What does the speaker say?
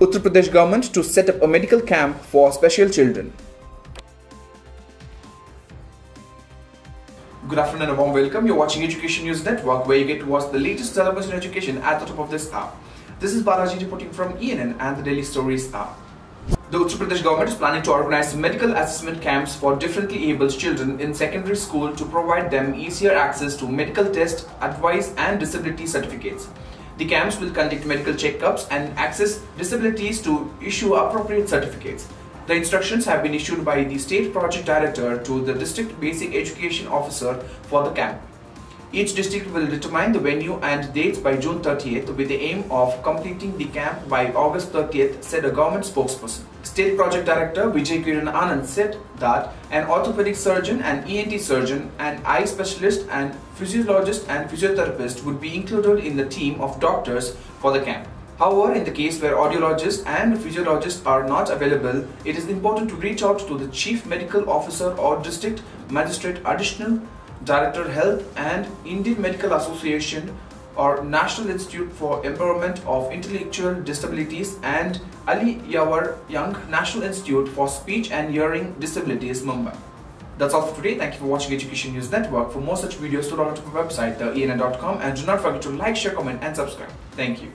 Uttar Pradesh government to set up a medical camp for special children. Good afternoon and a warm welcome. You're watching Education News Network where you get to watch the latest syllabus in education at the top of this hour. This is Balaji reporting from ENN and the daily stories are. The Uttar Pradesh government is planning to organize medical assessment camps for differently abled children in secondary school to provide them easier access to medical tests, advice and disability certificates. The camps will conduct medical checkups and access disabilities to issue appropriate certificates. The instructions have been issued by the State Project Director to the District Basic Education Officer for the camp. Each district will determine the venue and dates by June 30th with the aim of completing the camp by August 30th, said a government spokesperson. State Project Director Vijay Kiran Anand said that an orthopedic surgeon, an ENT surgeon, an eye specialist, and physiologist and physiotherapist would be included in the team of doctors for the camp. However, in the case where audiologists and physiologists are not available, it is important to reach out to the Chief Medical Officer or District Magistrate Additional Director Health and Indian Medical Association or National Institute for Empowerment of Intellectual Disabilities and Ali Yavar Jung National Institute for Speech and Hearing Disabilities, Mumbai. That's all for today. Thank you for watching Education News Network. For more such videos, log on to our website, the and do not forget to like, share, comment, and subscribe. Thank you.